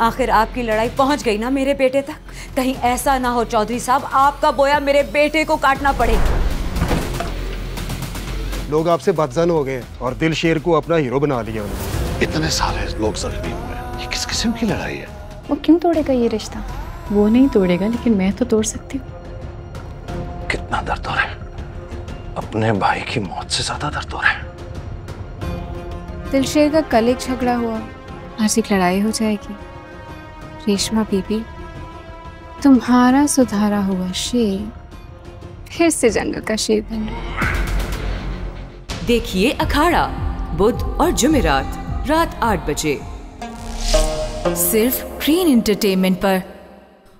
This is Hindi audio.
आखिर आपकी लड़ाई पहुँच गई ना मेरे बेटे तक? कहीं ऐसा ना हो चौधरी साहब आपका बोया मेरे बेटे को काटना पड़े। लोग आपसे बदजन हो गए और दिल शेर को अपना हीरो बना लिया उन्होंने। इतने सारे लोग जख्मी हुए ये किस किस्म की लड़ाई है? वो क्यों तोड़ेगा ये रिश्ता? वो नहीं तोड़ेगा लेकिन मैं तो तोड़ सकती हूँ। कितना दर्द हो रहा है? अपने भाई की मौत से ज़्यादा दर्द हो रहा है। दिलशेर का कल एक झगड़ा हुआ। आज एक लड़ाई हो जाएगी। रेशमा बीबी, तुम्हारा सुधारा हुआ शेर फिर से जंगल का शेर बन देखिए अखाड़ा, बुध और जुमेरात, रात आठ बजे। सिर्फ़ ग्रीन एंटरटेनमेंट पर